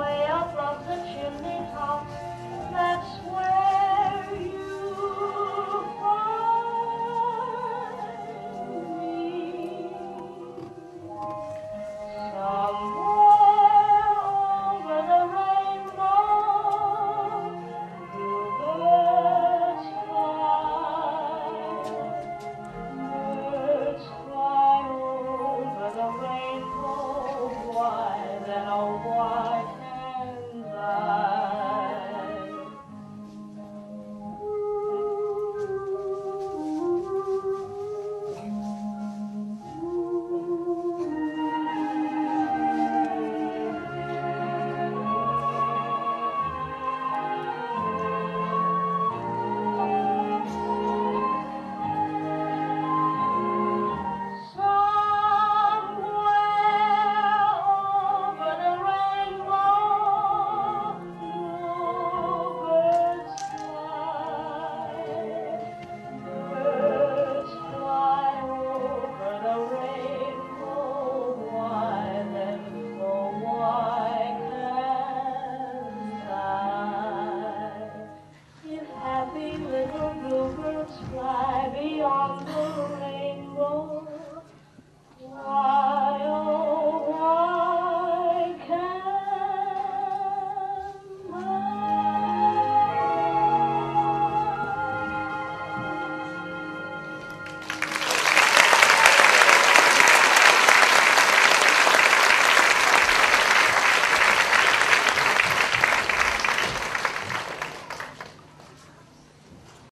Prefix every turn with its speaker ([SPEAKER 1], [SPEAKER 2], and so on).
[SPEAKER 1] way up on the chimney top. That's where.